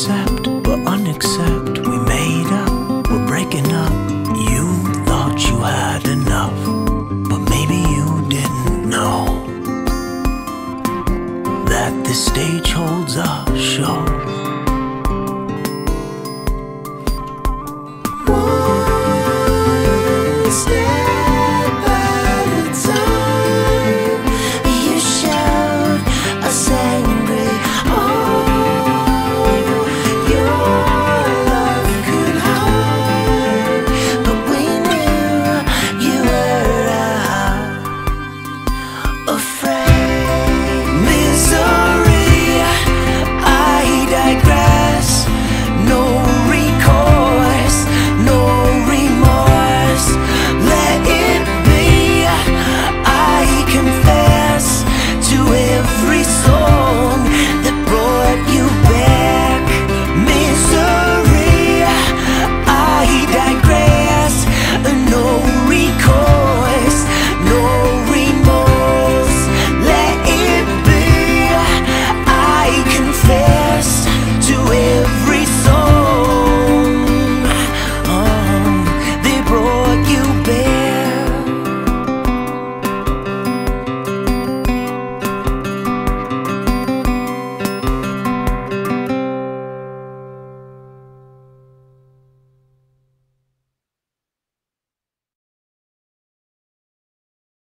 accept, but unaccept. We made up, we're breaking up. You thought you had enough, but maybe you didn't know that this stage holds up.